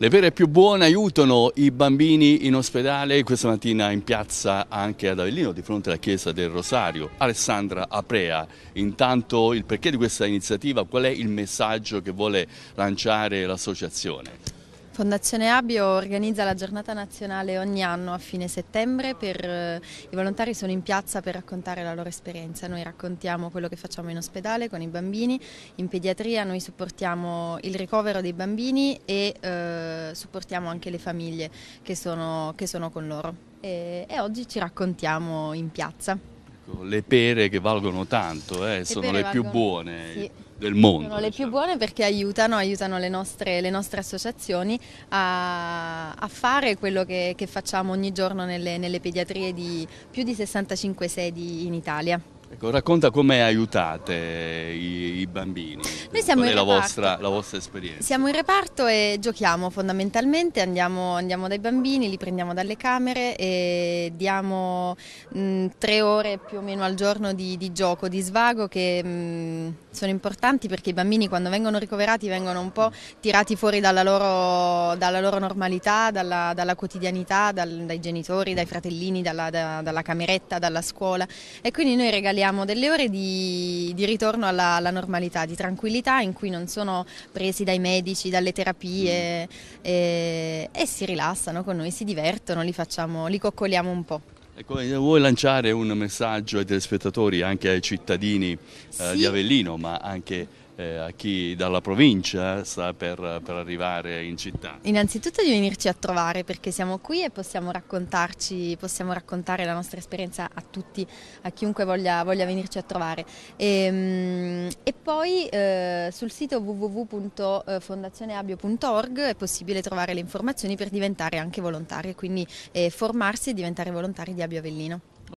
Le pere più buone aiutano i bambini in ospedale questa mattina in piazza anche ad Avellino di fronte alla chiesa del Rosario. Alessandra Aprea, intanto il perché di questa iniziativa, qual è il messaggio che vuole lanciare l'associazione? Fondazione Abio organizza la giornata nazionale ogni anno a fine settembre, per, eh, i volontari sono in piazza per raccontare la loro esperienza, noi raccontiamo quello che facciamo in ospedale con i bambini, in pediatria noi supportiamo il ricovero dei bambini e eh, supportiamo anche le famiglie che sono, che sono con loro e, e oggi ci raccontiamo in piazza. Ecco, le pere che valgono tanto, eh, sono le più buone. Sì del mondo. Sono le più buone perché aiutano, aiutano le, nostre, le, nostre, associazioni a, a fare quello che, che, facciamo ogni giorno nelle, nelle pediatrie di più di 65 sedi in Italia. Ecco, racconta come aiutate i, i bambini, Noi siamo qual è la vostra, la vostra, esperienza? Siamo in reparto e giochiamo fondamentalmente, andiamo, andiamo dai bambini, li prendiamo dalle camere e diamo mh, tre ore più o meno al giorno di, di gioco, di svago che mh, sono importanti perché i bambini quando vengono ricoverati vengono un po' tirati fuori dalla loro, dalla loro normalità, dalla, dalla quotidianità, dal, dai genitori, dai fratellini, dalla, da, dalla cameretta, dalla scuola e quindi noi regaliamo regaliamo delle ore di, di ritorno alla, alla, normalità, di tranquillità in cui non sono presi dai medici, dalle terapie mm. e, e, si rilassano con noi, si divertono, li, facciamo, li coccoliamo un po'. Ecco, vuoi lanciare un messaggio ai telespettatori, anche ai cittadini eh, sì. di Avellino, ma anche eh, a chi dalla provincia sta per, per, arrivare in città? Innanzitutto di venirci a trovare perché siamo qui e possiamo raccontarci, possiamo raccontare la nostra esperienza a tutti, a chiunque voglia, voglia venirci a trovare. E, ehm, e poi eh, sul sito www.fondazioneabio.org è possibile trovare le informazioni per diventare anche volontari quindi eh, formarsi e diventare volontari di Abio Avellino.